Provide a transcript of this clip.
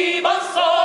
一放松